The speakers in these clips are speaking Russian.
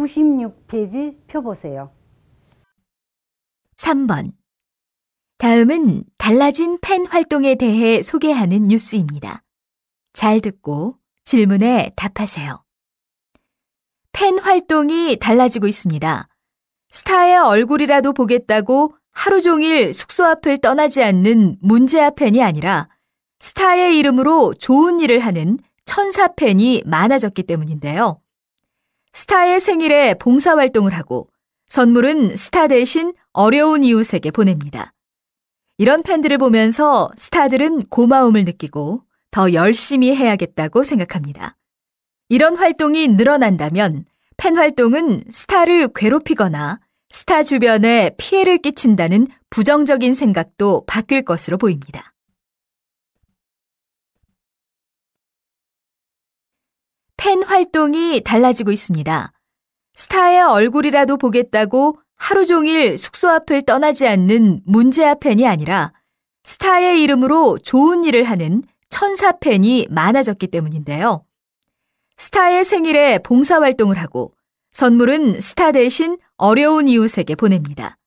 96페이지 펴보세요. 3번. 다음은 달라진 펜 활동에 대해 소개하는 뉴스입니다. 잘 듣고 질문에 답하세요. 펜 활동이 달라지고 있습니다. 스타의 얼굴이라도 보겠다고 하루 종일 숙소 앞을 떠나지 않는 문제아 팬이 아니라 스타의 이름으로 좋은 일을 하는 천사 팬이 많아졌기 때문인데요. 스타의 생일에 봉사활동을 하고 선물은 스타 대신 어려운 이웃에게 보냅니다. 이런 팬들을 보면서 스타들은 고마움을 느끼고 더 열심히 해야겠다고 생각합니다. 이런 활동이 늘어난다면 팬 활동은 스타를 괴롭히거나 스타 주변에 피해를 끼친다는 부정적인 생각도 바뀔 것으로 보입니다. 팬 활동이 달라지고 있습니다. 스타의 얼굴이라도 보겠다고 하루 종일 숙소 앞을 떠나지 않는 문제아 팬이 아니라 스타의 이름으로 좋은 일을 하는 천사 팬이 많아졌기 때문인데요. 스타의 생일에 봉사활동을 하고 선물은 스타 대신 어려운 이웃에게 보냅니다.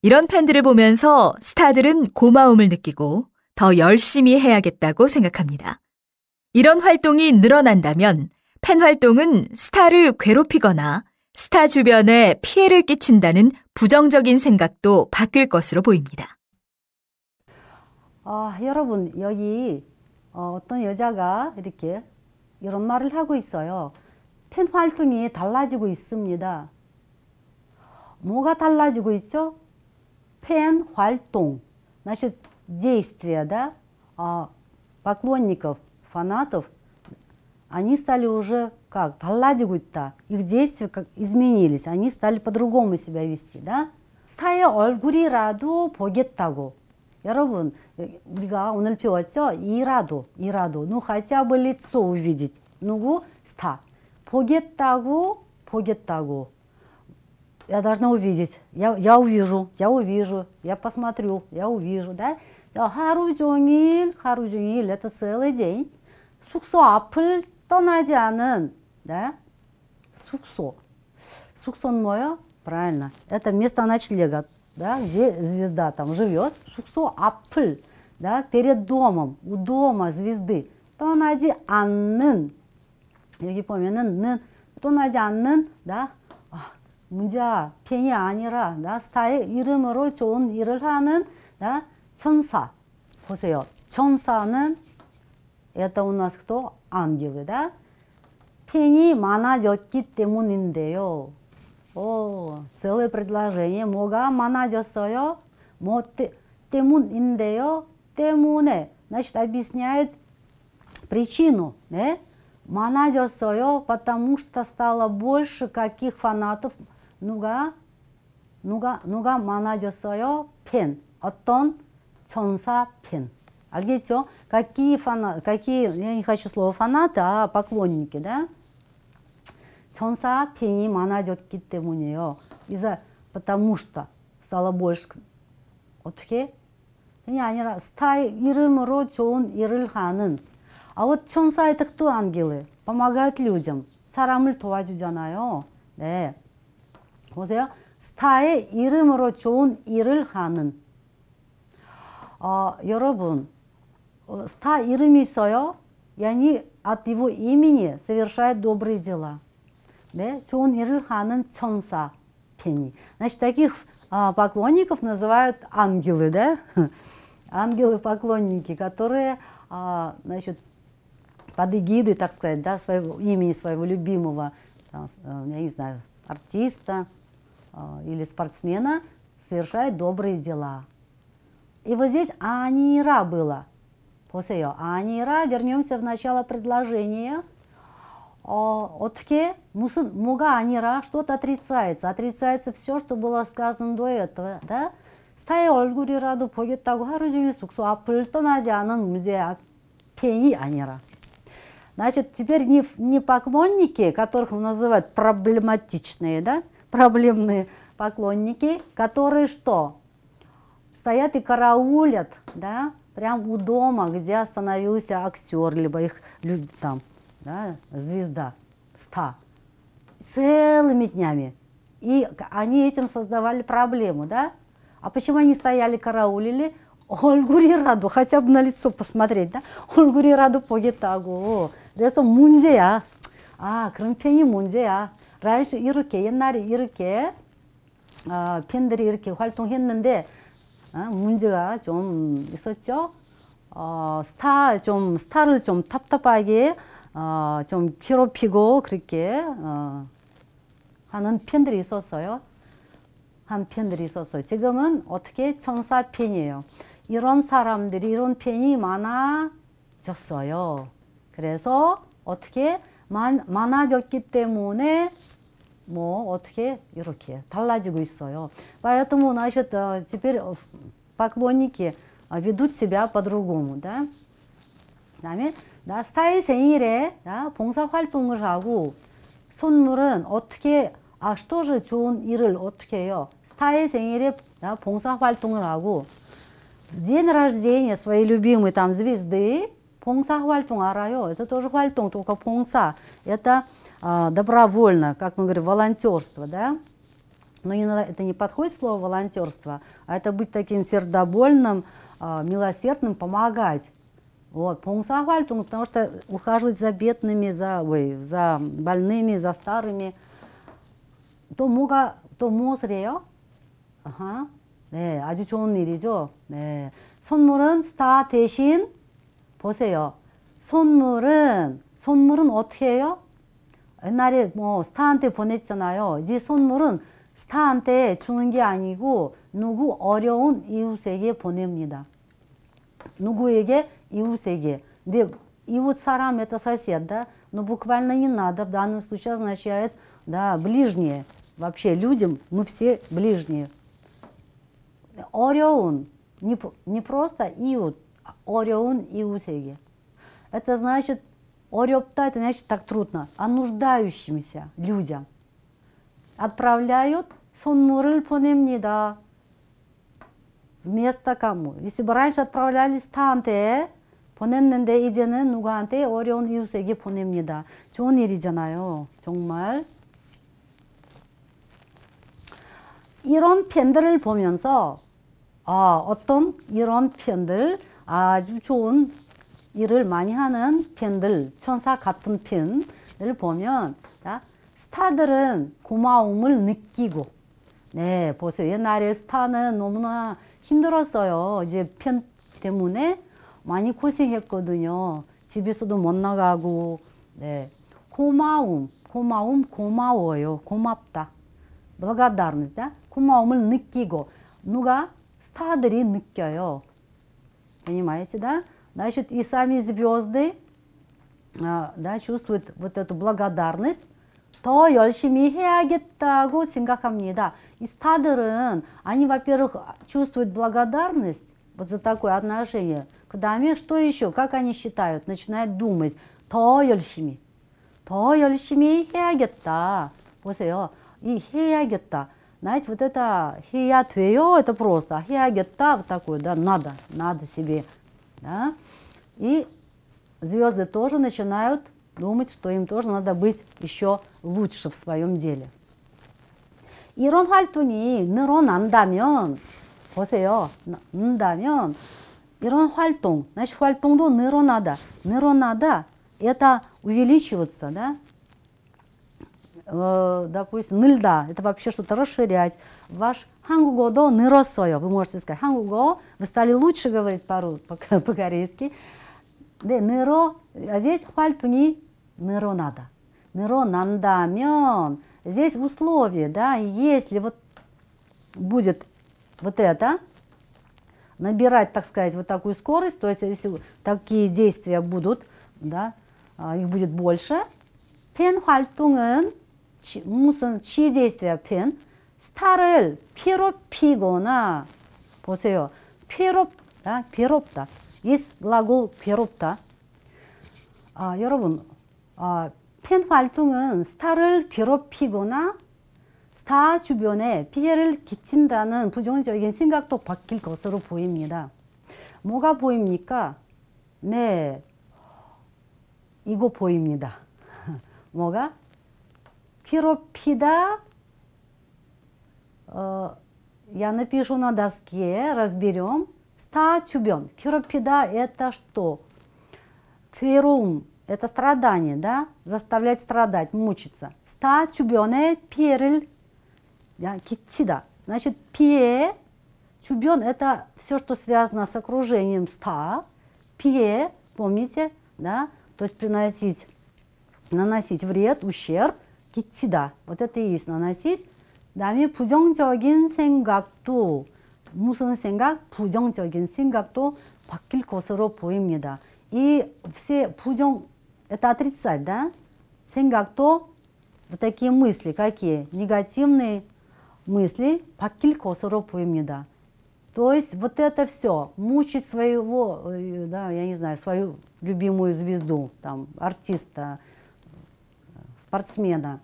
이런 팬들을 보면서 스타들은 고마움을 느끼고 더 열심히 해야겠다고 생각합니다. 이런 활동이 늘어난다면 팬 활동은 스타를 괴롭히거나 스타 주변에 피해를 끼친다는 부정적인 생각도 바뀔 것으로 보입니다. 아, 여러분 여기 어, 어떤 여자가 이렇게 이런 말을 하고 있어요. 팬 활동이 달라지고 있습니다. 뭐가 달라지고 있죠? 팬 활동. Значит, действия, да, поклонников, фанатов, они стали уже как, 달라지고 있다. Их действия как изменились. Они стали по-другому себя вести, да? 스타의 얼굴이라도 보겠다고. 여러분, 우리가 오늘 배웠죠? 이라도, 이라도. Ну, хотя бы лицо увидеть. 누구? 스타. 보겠다고, 보겠다고. Я должна увидеть. Я, я увижу, я увижу, я посмотрю, я увижу, да? 하루 종일, 하루 종일, это целый день. 숙소 앞을 떠나지 않은, да? 숙소. 숙소는 뭐예요? Правильно. Это место ночлега, да, где звезда там живет. 숙소 앞을, да, перед домом, у дома звезды. 떠나지 않는 여기 보면은 는 떠나지 않는 나 아, 문자 팬이 아니라 나 스타의 이름으로 좋은 일을 하는 나 천사 보세요. 천사는 это у нас кто? ангелы, да? 팬이 많아졌기 때문인데요. 오, целое предложение. 뭐가 많아졌어요? 뭐 때, 때문인데요. 때문에, значит, объясняет причину, 네? 많아졌어요, потому что стало больше каких фанатов. 누가, 누가, 누가 많아졌어요? 팬. 어떤 천사 팬. 알겠죠? Какие фанаты, какие, я не хочу слово фанаты, а поклонники, да? 천사 팬이 많아졌기 때문이에요. из-за, потому что стало больше. 어떻게? 그냥 아니라 스타의 이름으로 좋은 일을 하는 А вот 천사 это кто ангелы? помогают людям. 사람을 도와주잖아요. 네. 보세요. 스타의 이름으로 좋은 일을 하는. 어, 여러분, Э, ста ирими сойо, и они от его имени совершает добрые дела. Да? Чон Ирлханан Чонса Пени. Значит, таких а, поклонников называют ангелы, да? Ангелы-поклонники, которые, а, значит, под эгидой, так сказать, да, своего, имени своего любимого, э, я не знаю, артиста э, или спортсмена совершают добрые дела. И вот здесь анира было – После ее анира вернемся в начало предложения. 어, 어떻게 무슨 뭐가 아니라 что-то отрицается. отрицается все, что было сказано до этого. Да? 스타의 얼굴이라도 보겠다고 하루 종일 숙소 앞을 떠나지 않은 문제 팬이 아니라. Значит, теперь не, не поклонники, которых называют проблематичные, да, проблемные поклонники, которые что? Стоят и караулят, да, прям у дома, где остановился актер, либо их там, да, звезда, ста, целыми днями. И они этим создавали проблему, да? А почему они стояли, караулили? 얼굴이라도 хотя бы на лицо посмотреть, да? 얼굴이라도 보겠다고. 그래서 문제야. 아, 그런 편이 문제야. раньше 이렇게 옛날에 이렇게 어, 팬들이 이렇게 활동했는데 어, 문제가 좀 있었죠. 어, 스타 좀 스타를 좀 답답하게 어, 좀 괴롭히고 그렇게 어, 하는 팬들이 있었어요. 한 팬들이 있었어요. 지금은 어떻게 청사 팬이에요. 이런 사람들이 이런 팬이 많아졌어요. 그래서 어떻게 많, 많아졌기 때문에 뭐 어떻게 이렇게 달라지고 있어요. Поэтому, значит, теперь поклонники ведут себя по-другому, да. 그다음에 나 스타의 생일에 나 봉사 활동을 하고 선물은 어떻게 아 что же 좋은 일을 어떻게 해요? 스타의 생일에 나 봉사 활동을 하고 день рождения своей любимой там звезды 봉사 활동 알아요? Это тоже 활동, только 봉사. Это а, добровольно, как мы говорим, волонтерство, да? Но не, это не подходит слово волонтерство, а это быть таким сердобольным, а, милосердным, помогать. Вот, 봉사 활동, потому что ухаживать за бедными, за, ой, за больными, за старыми. 또 뭐가, 또 무엇을 해요? 아하, 네, 아주 좋은 일이죠. 네. 선물은 스타 대신 보세요. 선물은 선물은 어떻게 해요? 옛날에 뭐 스타한테 보냈잖아요. 이제 선물은 스타한테 주는 게 아니고 누구 어려운 이웃에게 보냅니다. 누구에게? 이웃에게. 근데 이웃 사람 это сосед, да? Но буквально не надо. В данном случае означает, да, ближние. Вообще людям мы все ближние. 어려운, не, не просто иут, а 어려운 이웃에게. Это значит, 어렵다, это значит так трудно, а нуждающимся людям. Отправляют 선물을 보냅니다. Вместо кому? Если бы раньше отправляли 스타한테 보냈는데 이제는 누구한테 어려운 이웃에게 보냅니다. 좋은 일이잖아요. 정말. 이런 팬들을 보면서 아, 어떤 이런 팬들 아주 좋은 일을 많이 하는 팬들 천사 같은 팬을 보면 자, 스타들은 고마움을 느끼고 네 보세요 옛날에 스타는 너무나 힘들었어요 이제 팬 때문에 많이 고생했거든요 집에서도 못 나가고 네 고마움 고마움 고마워요 고맙다 благодарность да? 고마움을 느끼고 누가 스타들이 느껴요. Понимаете, да? Значит, и сами звезды да, чувствуют вот эту благодарность. 더 열심히 해야겠다고 생각합니다. И 스타들은 они, во-первых, чувствуют благодарность вот за такое отношение. К даме, что еще? Как они считают? Начинают думать. 더 열심히. 더 열심히 해야겠다. 보세요. 이 해야겠다. Знаете, вот это «я твое» это просто, «я вот такое, да, надо, надо себе. Да? И звезды тоже начинают думать, что им тоже надо быть еще лучше в своем деле. 이런 활동이 늘어난다면, 보세요, 는다면, 이런 활동, значит, 활동도 늘어나다, 늘어나다, это увеличиваться, да, э, Э, допустим, ну ныльда, это вообще что-то расширять. Ваш хангуго до ныросоё, вы можете сказать, хангуго, вы стали лучше говорить по-корейски. да ныро а здесь хвальпни неро надо. Неро нандамен. Здесь условие, да, если вот будет вот это, набирать, так сказать, вот такую скорость, то есть если такие действия будут, да, а их будет больше, пен 무슨 치즈 있어요, 펜. 스타를 괴롭히거나 보세요. 괴롭다, 괴롭다. is라고 괴롭다. 아, 여러분, 아, 펜 활동은 스타를 괴롭히거나 스타 주변에 피해를 끼친다는 부정적인 생각도 바뀔 것으로 보입니다. 뭐가 보입니까? 네, 이거 보입니다. 뭐가? Пиропида я напишу на доске, разберем. Стачубен. Пиропида это что? Ферум это страдание, да? Заставлять страдать, мучиться. Стачубене э, перель я китида. Значит, пе чубен это все, что связано с окружением ста. пе, помните, да? То есть приносить, наносить вред, ущерб – 끼치다. Вот это и есть наносить. 다음에 부정적인 생각도 무슨 생각? 부정적인 생각도 바뀔 것으로 보입니다. И все 부정 это отрицать, да? 생각도 вот такие мысли, какие? Негативные мысли 바뀔 것으로 보입니다. То есть вот это все, мучить своего, да, я не знаю, свою любимую звезду, там, артиста, спортсмена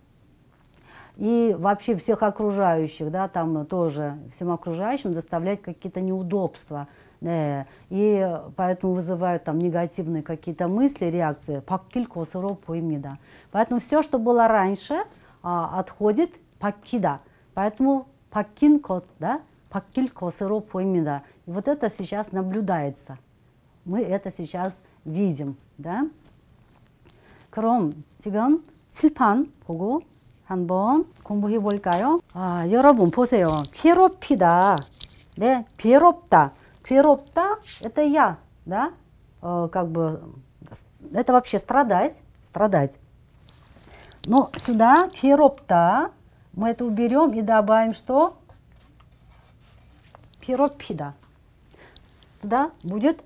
и вообще всех окружающих, да, там тоже всем окружающим доставлять какие-то неудобства. Э, и поэтому вызывают там негативные какие-то мысли, реакции, паккилько сыропу и мида. Поэтому все, что было раньше, а, отходит пакида. Поэтому пакинкот, да, паккилько сыропу и мида. И вот это сейчас наблюдается. Мы это сейчас видим, да. Кром, тиган, 칠판 보고 한번 공부해 볼까요? 아, 여러분 보세요. 괴롭히다. 네, 괴롭다. 괴롭다 – это я, да? Э, как бы, это вообще страдать, страдать. Но сюда 괴롭다 мы это уберем и добавим что? 괴롭히다. Да, будет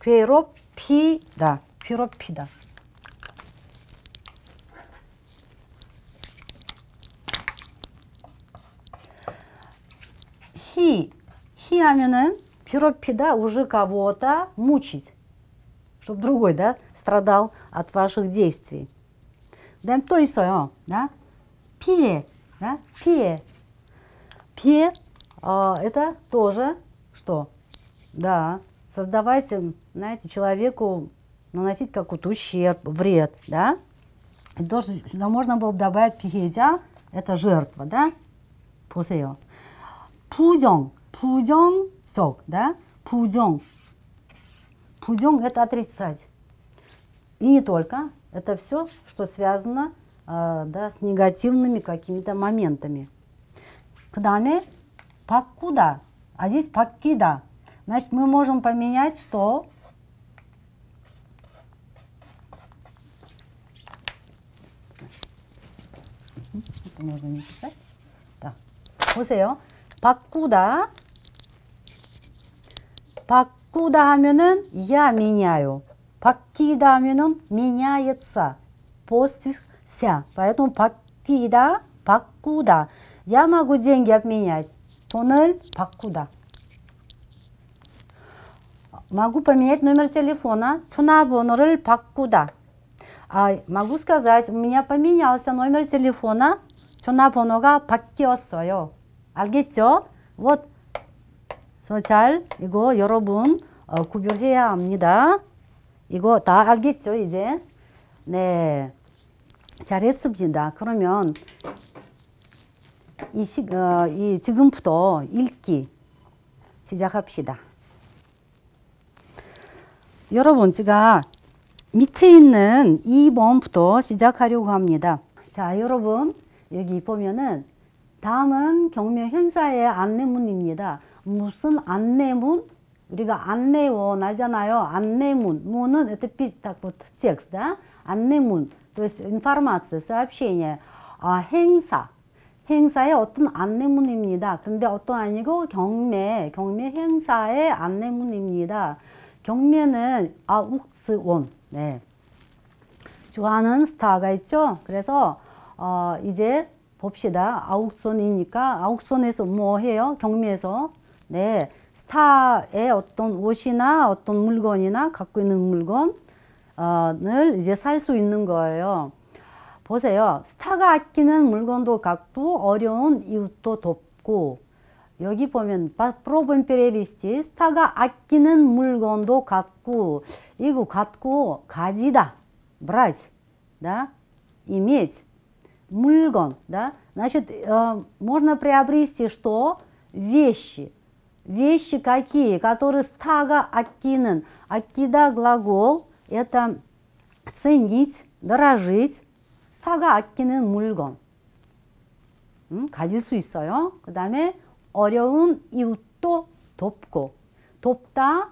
괴롭히다. 괴롭히다. 히, 히 하면은 괴롭히다 уже кого-то мучить, чтобы другой, да, страдал от ваших действий. 다음 또 있어요, да, 피해, да, 피해. 피해 а, это тоже что? Да, создавайте, знаете, человеку наносить какой-то ущерб, вред, да? И то, что сюда можно было бы добавить пихедя, это жертва, да? 보세요. 부정, 부정적, да? 부정. 부정 – это отрицать. И не только. Это все, что связано э, да, с негативными какими-то моментами. К даме Покуда. А здесь покида. Значит, мы можем поменять что? Это можно не писать. Да. 보세요. 바꾸다. 바꾸다 하면은 я меняю. 바뀌다 하면은 меняется. Постфикс ся. Поэтому 바뀌다, 바꾸다. Я могу деньги обменять. 돈을 바꾸다. Могу поменять номер телефона. 전화번호를 바꾸다. А могу сказать, у меня поменялся номер телефона. 전화번호가 바뀌었어요. 알겠죠? 왓. 잘 이거 여러분 어, 구별해야 합니다. 이거 다 알겠죠 이제? 네 잘했습니다. 그러면 이, 시, 어, 이 지금부터 읽기 시작합시다. 여러분 제가 밑에 있는 2번부터 시작하려고 합니다. 자 여러분 여기 보면은 다음은 경매 행사의 안내문입니다. 무슨 안내문? 우리가 안내원 하잖아요. 안내문. 문은 это так вот текст, да? 안내문. То есть информация, сообщение. 아, 행사. 행사의 어떤 안내문입니다. 근데 어떤 아니고 경매, 경매 행사의 안내문입니다. 경매는 아욱스원, 네. 좋아하는 스타가 있죠. 그래서 어, 이제 봅시다. 아욱손이니까 아욱손에서 뭐 해요? 경매에서. 네. 스타의 어떤 옷이나 어떤 물건이나 갖고 있는 물건을 이제 살 수 있는 거예요. 보세요. 스타가 아끼는 물건도 갖고 어려운 이웃도 돕고 여기 보면 프로벤페레리스티 스타가 아끼는 물건도 갖고 이거 갖고 가지다 브라지 나 이미지 건 да значит э, можно приобрести что вещи вещи какие которые стага аккинен аккида глагол это ценить дорожить 스타가 아끼는 물건 음, 가질 수 있어요. 그 다음에 어려운 이웃도 돕고 돕다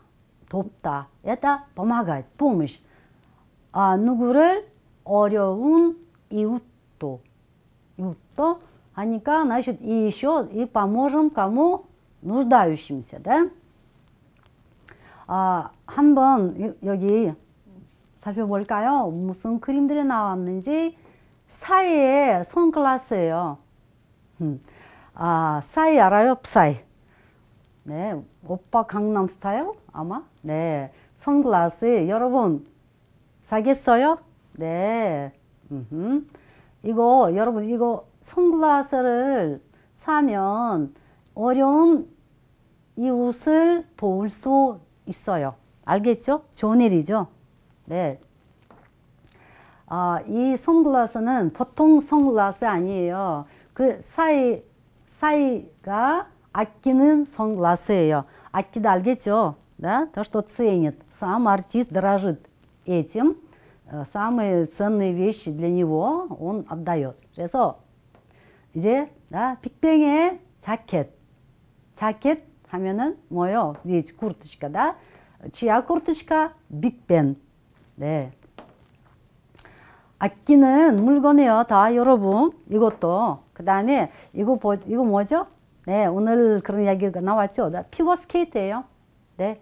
돕다 это помогать помощь 아, 누구를 어려운 이웃 도 이웃도 하니까 значит и еще и поможем кому нуждающимся да 아, 한번 여기 살펴볼까요? 무슨 그림들이 나왔는지 사이에 선글라스예요. 음. 아, 사이 알아요? 사이. 네, 오빠 강남 스타일 아마. 네, 선글라스 여러분 사겠어요? 네. 음흠. 이거 여러분 이거 선글라스를 사면 어려운 이웃을 도울 수 있어요. 알겠죠? 좋은 일이죠? 네. 아, 이 선글라스는 보통 선글라스 아니에요. 그 사이, 사이가 아끼는 선글라스예요. 아끼다 알겠죠? Да? То, что ценит. Сам артист дорожит этим. Самые ценные вещи для него он отдает. 그래서 이제 да, 빅뱅의 자켓. 자켓 하면은 뭐요? 위에 курточка, да? чья курточка? 빅뱅. 네. 아끼는 물건이에요. 다 여러분. 이것도. 그 다음에 이거 보, 이거 뭐죠? 네, 오늘 그런 이야기가 나왔죠. 피겨 스케이트예요. 네.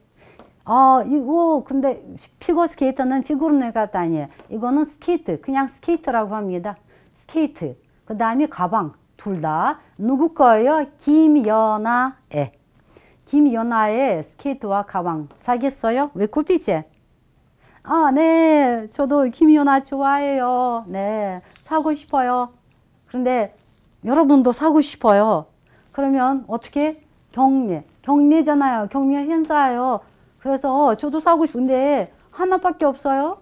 아, 이거 근데 피겨 스케이트는 피구르네가 아니에요. 이거는 스케이트. 그냥 스케이트라고 합니다. 스케이트. 그 다음에 가방. 둘 다. 누구 거예요? 김연아의. 김연아의 스케이트와 가방. 사겠어요? 왜 꿀빛이? 아, 네. 저도 김연아 좋아해요. 네. 사고 싶어요. 그런데 여러분도 사고 싶어요. 그러면 어떻게? 경매. 경매잖아요. 경매 행사예요. 그래서 저도 사고 싶은데 하나밖에 없어요.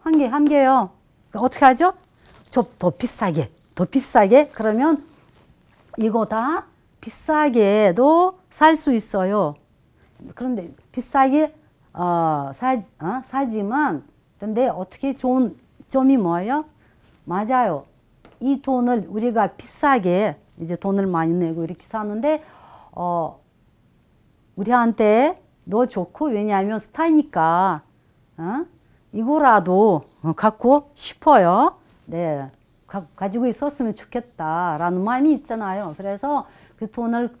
한 개, 한 개요. 어떻게 하죠? 좀 더 비싸게. 더 비싸게. 그러면 이거 다 비싸게도 살 수 있어요. 그런데 비싸게 어, 사, 어? 사지만 근데 어떻게 좋은 점이 뭐예요? 맞아요. 이 돈을 우리가 비싸게 이제 돈을 많이 내고 이렇게 사는데 어, 우리한테 너 좋고 왜냐하면 스타니까 어? 이거라도 갖고 싶어요. 네, 가, 가지고 있었으면 좋겠다라는 마음이 있잖아요. 그래서 그 돈을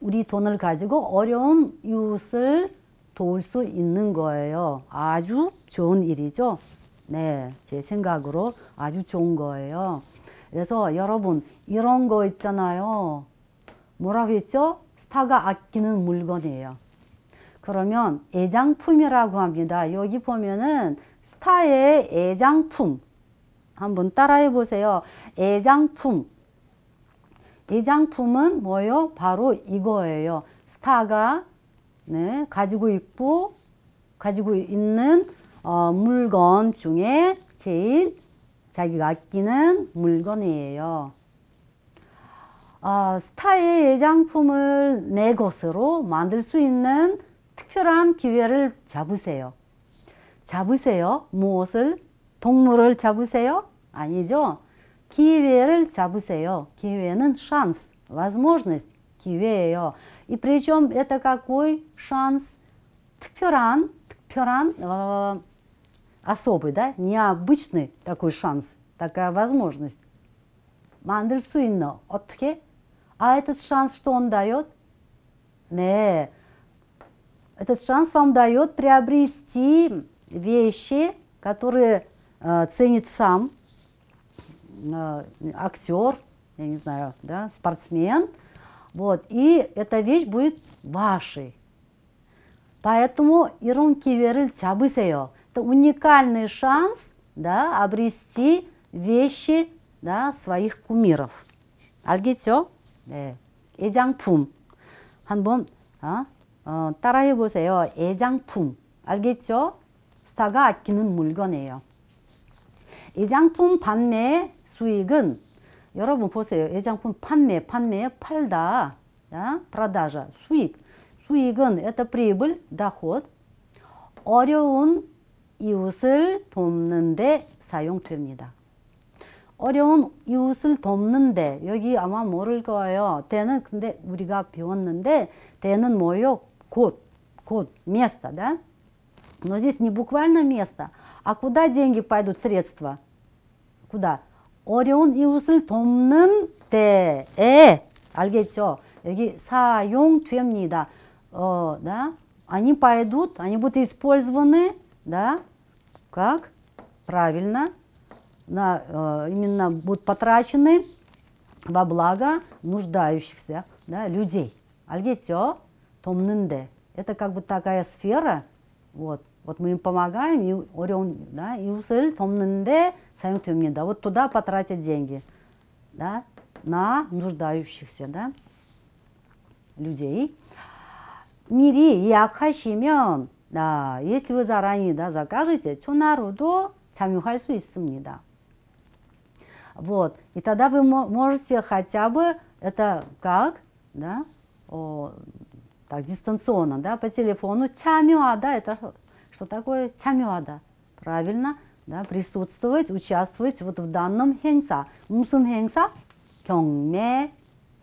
우리 돈을 가지고 어려운 이웃을 도울 수 있는 거예요. 아주 좋은 일이죠. 네, 제 생각으로 아주 좋은 거예요. 그래서 여러분 이런 거 있잖아요. 뭐라고 했죠? 스타가 아끼는 물건이에요. 그러면 애장품이라고 합니다. 여기 보면은 스타의 애장품 한번 따라해 보세요. 애장품. 애장품은 뭐요? 바로 이거예요. 스타가 네, 가지고 있고 가지고 있는 어, 물건 중에 제일 자기가 아끼는 물건이에요. 어, 스타의 애장품을 내 것으로 만들 수 있는 특별한 기회를 잡으세요. 잡으세요. 무엇을? 동물을 잡으세요? 아니죠. 기회를 잡으세요. 기회는 шанс, возможность, 기회예요. И причем это какой шанс? 특별한, 특별한, э, особый, да, необычный такой шанс, такая возможность. 만들 수 있는, 어떻게? А этот шанс, что он дает? 네, этот шанс вам дает приобрести вещи, которые э, ценит сам э, актер, я не знаю, да, спортсмен. Вот, и эта вещь будет вашей. Поэтому Ирунки Верыль Тябысео – это уникальный шанс да, обрести вещи да, своих кумиров. Альгитё? Э, Эдянпум. Ханбон, а? 애장품. 한번 어, 어, 따라해 보세요. 애장품. 알겠죠? 스타가 아끼는 물건이에요. 애장품 판매 수익은 여러분 보세요. 애장품 판매, 판매, 팔다, да? продажа, 수익. 수익은 это прибыль, доход. 어려운 이웃을 돕는데 사용됩니다. 어려운 이웃을 돕는데 여기 아마 모를 거예요. 대는 근데 우리가 배웠는데 대는 뭐요? 곳, 곳, место, да? Но здесь не буквально место, а куда деньги пойдут, средства? Куда? 어려운 이웃을 돕는 데에 알겠죠? 여기 사용됩니다. О, да? Они пойдут, они будут использованы, да? Как? Правильно. На, э, именно будут потрачены во благо нуждающихся да, людей. 알겠죠? 돕는데. Это как бы такая сфера. Вот. Вот мы им помогаем, и 어려운, да, 이웃을 돕는데 사용됩니다. Вот туда потратят деньги, да, на нуждающихся, да, людей. 미리 예약하시면, да, если вы заранее, да, закажете, 전화로도 참여할 수 있습니다. Вот. И тогда вы можете хотя бы это как, да, о, так, дистанционно, да, по телефону 참여하다, это что такое 참여하다? Правильно, да, присутствовать, участвовать вот в данном 행사. 무슨 행사? 경매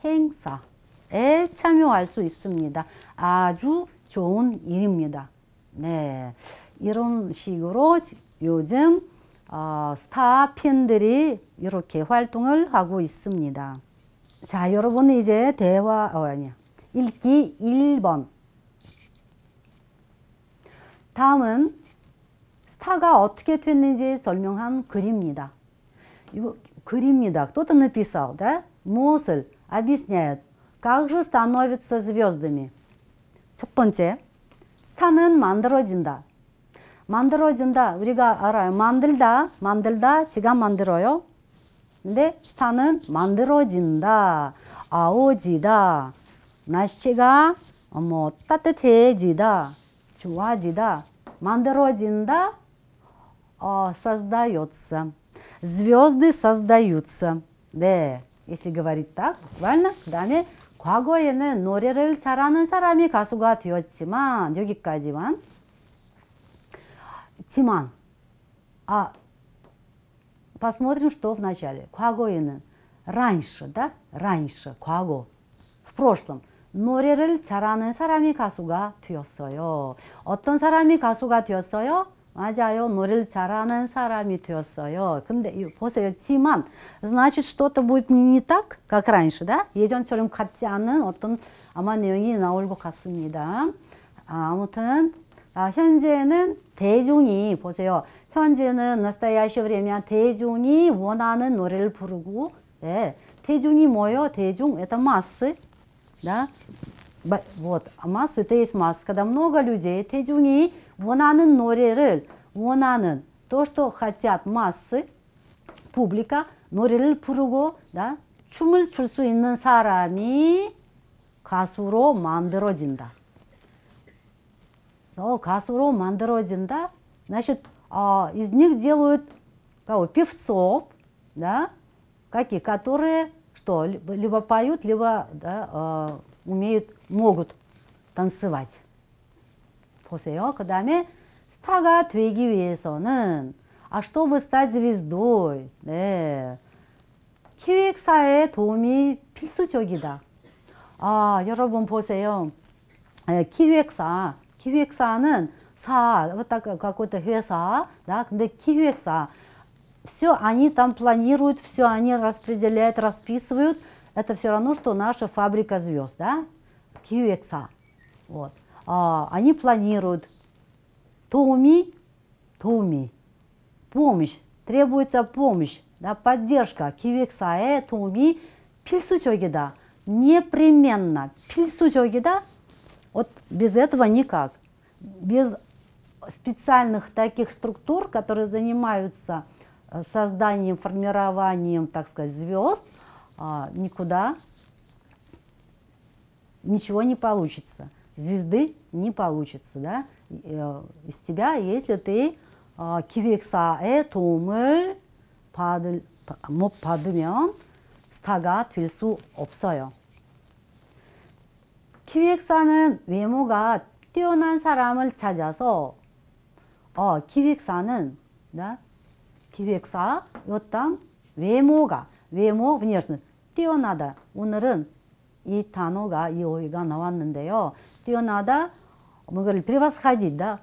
행사에 참여할 수 있습니다. 아주 좋은 일입니다. 네, 이런 식으로 요즘 어, 스타 팬들이 이렇게 활동을 하고 있습니다. 자, 여러분 이제 대화 어, 아니야. 읽기 1번. 다음은 스타가 어떻게 됐는지 설명한 글입니다. 이거 글입니다. Кто-то написал, да? Мысль объясняет, как же становятся звездами. 첫 번째, 스타는 만들어진다. 만들어진다. 우리가 알아요. 만들다, 만들다, 제가 만들어요. 근데 스타는 만들어진다. 아오지다. 날씨가 뭐 따뜻해지다. 좋아지다. 만들어진다. 어, создается. Звезды создаются. 네. если говорить так, буквально. 그 다음에 과거에는 노래를 잘하는 사람이 가수가 되었지만 여기까지만. 지만 а посмотрим, что в начале. 과거에는 раньше, да? раньше, 과거. в прошлом. 노래를 잘하는 사람이 가수가 되었어요. 어떤 사람이 가수가 되었어요? 맞아요. 노래를 잘하는 사람이 되었어요. 근데 보세요. 지만 значит что-то будет не так, как раньше, да? 예전처럼 같지 않은 어떤 아마 내용이 나올 것 같습니다. 아, 아무튼 아, 현재는 대중이 보세요. 현재는 настоящее время 대중이 원하는 노래를 부르고 네. 대중이 뭐요? 대중 это массы, да? Вот, массы это есть масса. Когда много людей, 대중이 원하는 노래를 원하는 то, что хотят массы, публика, 노래를 부르고 да, 춤을 출 수 있는 사람이 가수로 만들어진다. 어, 가수로 만들어진다. Значит, а, из них делают кого? певцов, да, какие, которые что, либо поют, либо да, а, умеют, могут танцевать. 보세요. 그 다음에 스타가 되기 위해서는 아, чтобы стать звездой, 네. 기획사의 도움이 필수적이다. 아, 여러분 보세요. 네, 기획사, 기획사는 사, вот так какой-то 회사, да, 근데 기획사, все они там планируют, все они распределяют, расписывают. Это все равно, что наша фабрика звезд, да, QXA. Вот. А, они планируют Туми, Туми, помощь, требуется помощь, да, поддержка. QXA, Томи, да, непременно, да, вот без этого никак, без специальных таких структур, которые занимаются созданием, формированием, так сказать, звезд, а, никуда ничего не получится. Звезды не получится, да, э, из тебя, если ты 기획사의 도움을 받을, 못 받으면 스타가 될 수 없어요. 기획사는 외모가 뛰어난 사람을 찾아서 어, 기획사는 да, 기획사 어떤 외모가 외모 внешне 뛰어나다 오늘은 이 단어가 이 어휘가 나왔는데요. 뛰어나다 мы превосходить, да,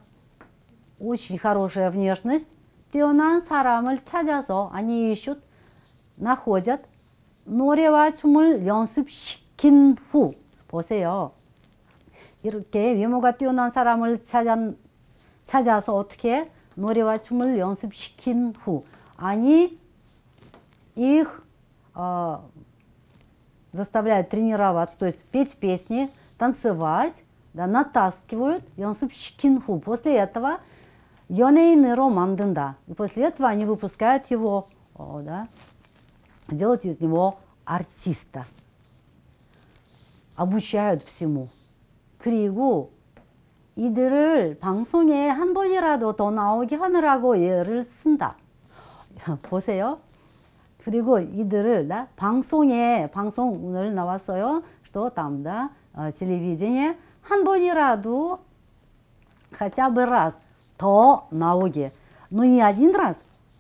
очень хорошая внешность. 뛰어난 사람을 찾아서 они ищут, находят 노래와 춤을 연습시킨 후 보세요. 이렇게 외모가 뛰어난 사람을 찾아, 찾아서 어떻게 노래와 춤을 연습시킨 후 они их э, заставляют тренироваться, то есть петь песни, танцевать, да, натаскивают 연습시킨 후. После этого 연예인으로 만든다. И после этого они выпускают его, о, да, делают из него артиста. обучают всему. 그리고 이들을 방송에 한 번이라도 더 나오게 하느라고 예를 쓴다. 보세요. 그리고 이들을 да, 방송에 방송 오늘 나왔어요. что там, да, телевидение 한 번이라도 хотя бы раз 더 나오게. Но не один раз,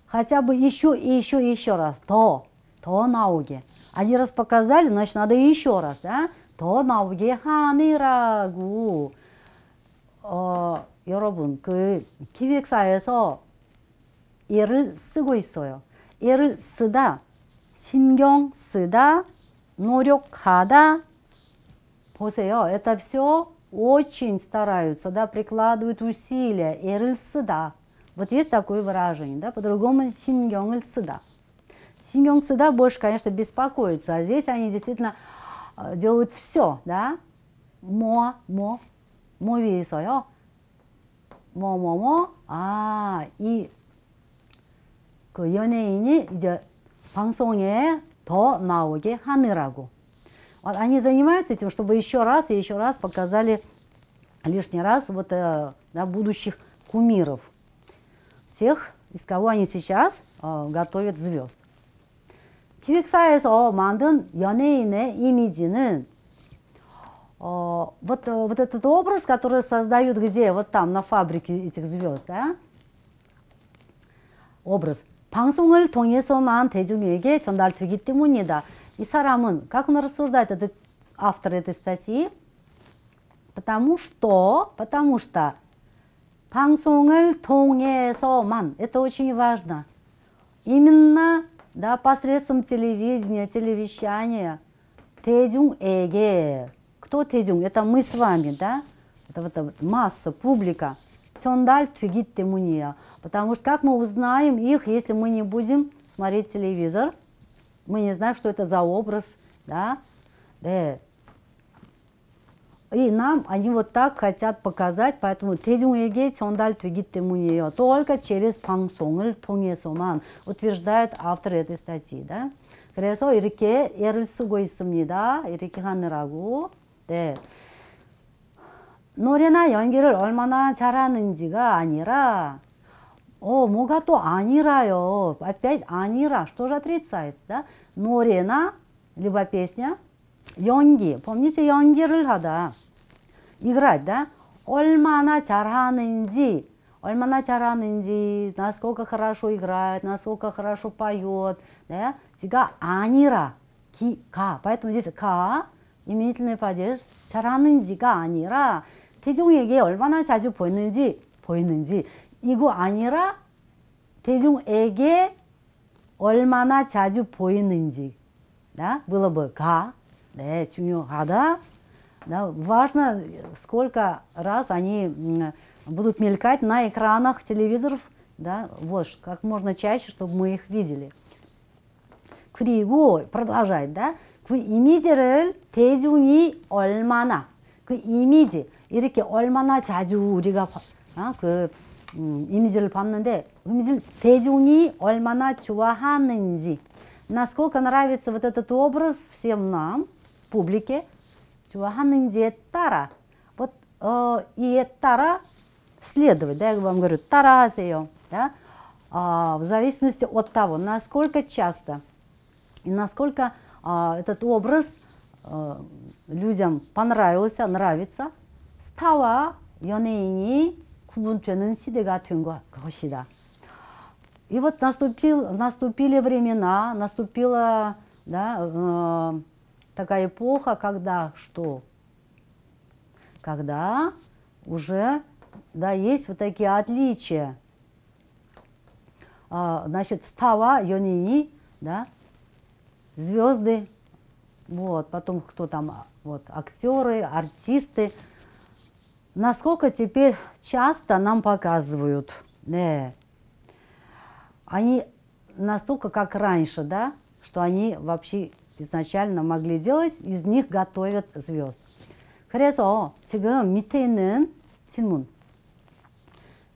хотя бы еще и еще и еще раз 더, 더 나오게. Один раз показали, значит, надо еще раз, да? 더 나오게 하느라고. 어, 여러분, 그 기획사에서 얘를 쓰고 있어요. 얘를 쓰다, 신경 쓰다, 노력하다. 보세요. Это все очень стараются, да, прикладывают усилия. 얘를 쓰다. Вот есть такое выражение, да, по-другому 신경을 쓰다. 신경 쓰다 больше, конечно, беспокоиться, а здесь они действительно делают все, да. 뭐, 뭐, 뭐 위해서요? 뭐, 뭐, 뭐, 아, 이, 그 연예인이 이제 방송에 더 나오게 하느라고. Они занимаются этим, чтобы еще раз и еще раз показали лишний раз вот, да, будущих кумиров. Тех, из кого они сейчас 어, готовят звезд. 기획사에서 만든 연예인의 이미지는 어, вот, вот этот образ, который создают где? Вот там, на фабрике этих звезд, да? образ. 방송을 통해서만 대중에게 전달되기 때문이다. И 사람은, как он рассуждает, этот автор этой статьи, потому что, потому что 방송을 통해서만, это очень важно, именно да, посредством телевидения, телевещания, 대중에게, кто 대중? Это мы с вами, да? Это вот, вот масса, публика. 전달되기 때문이야. Потому что как мы узнаем их, если мы не будем смотреть телевизор, мы не знаем, что это за образ, да? 네. И нам они вот так хотят показать, поэтому 대중에게 전달되기 때문이에요. только через 방송을 통해서만 утверждает автор этой статьи, да? 그래서 이렇게 예를 쓰고 있습니다. 이렇게 하느라고. 네. 노래나 연기를 얼마나 잘하는지가 아니라 о, 뭐가 또 아니라요. Опять 아니라. Что же отрицает, да? 노래나, либо песня, 연기. Помните, 연기를 하다. играть, да? 얼마나 잘하는지, 얼마나 잘하는지, насколько хорошо играет, насколько хорошо поет, да? 지가 아니라, 기가. Поэтому здесь 가, именительный падеж, 잘하는지가 아니라 대중에게 얼마나 자주 보이는지, 보이는지 이거 아니라 대중에게 얼마나 자주 보이는지 да, было бы 가, 네, 중요하다. Да, важно, сколько раз они будут мелькать на экранах телевизоров да, вот, как можно чаще, чтобы мы их видели. 그리고 продолжать, да, 그 이미지를 대중이 얼마나 그 이미지 이렇게 얼마나 자주 우리가 어, 그 음, 이미지를 봤는데 이미지를 대중이 얼마나 좋아하는지 насколько нравится вот этот образ всем нам, публике, 좋아하는지에 따라 вот 어, 이에 따라 следовать, да, я вам говорю, 따라하세요, да, а, в зависимости от того, насколько часто и насколько а, этот образ а, людям понравился, нравится, 스타와 연예인이 구분되는 시대가 된 것이다. И вот наступил, наступили времена, наступила да, э, такая эпоха, когда что? Когда уже да, есть вот такие отличия. А, значит, става, йонини, да, звезды, вот, потом кто там, вот, актеры, артисты. Насколько теперь часто нам показывают, да, они настолько, как раньше, да, что они вообще изначально могли делать, из них готовят звезд. 그래서 지금 밑에 있는 질문.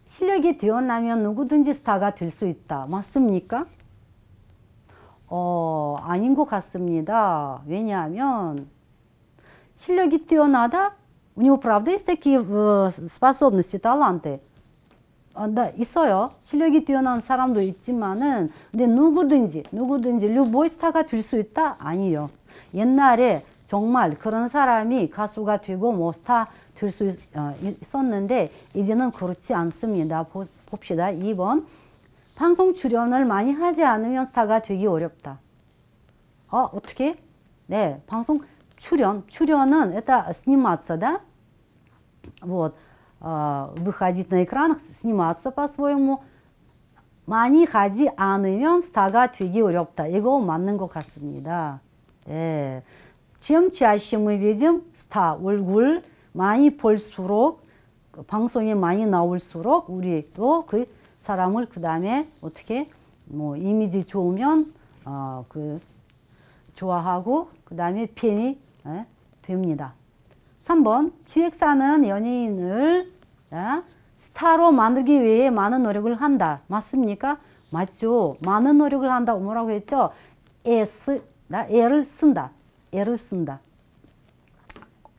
실력이 뛰어나면 누구든지 스타가 될 수 있다. 맞습니까? 어, 아닌 것 같습니다. 왜냐하면 실력이 뛰어나다, у него правда есть такие способности, таланты. да, 있어요. 실력이 뛰어난 사람도 있지만은, 근데 누구든지, 누구든지 любой 스타가 될 수 있다? 아니요. 옛날에 정말 그런 사람이 가수가 되고 뭐 스타 될 수 있었는데, 이제는 그렇지 않습니다. 보, 봅시다. 2번. 방송 출연을 많이 하지 않으면 스타가 되기 어렵다. 어, 어떻게? 네, 방송 출연. 출연은 это сниматься, да? Вот. выходить на экранах, сниматься по-своему. 많이 하지 않으면 스타가 되기 어렵다. 이거 맞는 것 같습니다. 네. чем чаще мы видим 스타 얼굴 많이 볼수록 방송에 많이 나올수록 우리도 그 사람을 그 다음에 어떻게 뭐 이미지 좋으면 어, 그 좋아하고 그 다음에 팬이 예, 됩니다. 3번 기획사는 연예인을 예, 스타로 만들기 위해 많은 노력을 한다. 맞습니까? 맞죠. 많은 노력을 한다. 뭐라고 했죠? S, 애를 쓴다. 애를 쓴다.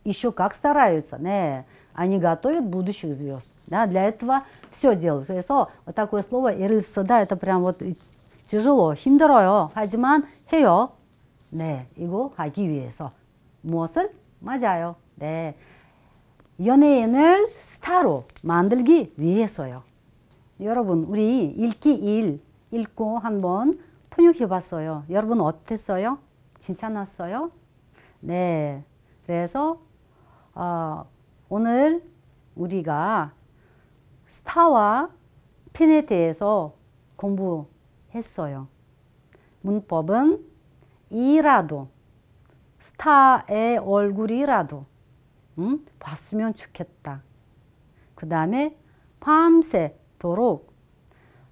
Еще как стараются. 네. Они готовят будущих звезд. Да, для этого все делают. 그래서 вот такое слово 애를 쓰다 это прям вот тяжело, 힘들어요. 하지만 해요. 네, 이거 하기 위해서 무엇을 맞아요. 네, 연예인을 스타로 만들기 위해서요. 여러분, 우리 읽기 1 읽고 한번 통역해 봤어요. 여러분 어땠어요? 괜찮았어요? 네. 그래서 어, 오늘 우리가 스타와 핀에 대해서 공부했어요. 문법은 이라도 스타의 얼굴이라도 음? 봤으면 좋겠다. 그 다음에 밤새도록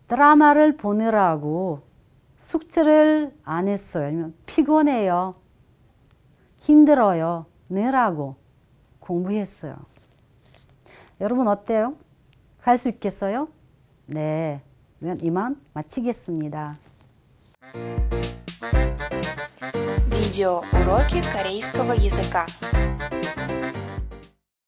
드라마를 보느라고 숙제를 안 했어요. 아니면 피곤해요. 힘들어요. 느라고 공부했어요. 여러분 어때요? 할 수 있겠어요? 네. 그러면 이만 마치겠습니다. Видео уроки корейского языка.